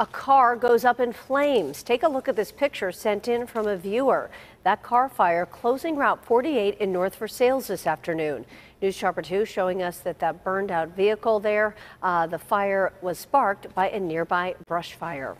A car goes up in flames. Take a look at this picture sent in from a viewer. That car fire closing Route 48 in North Versailles this afternoon. News Chopper 2 showing us that that burned out vehicle there, uh, the fire was sparked by a nearby brush fire.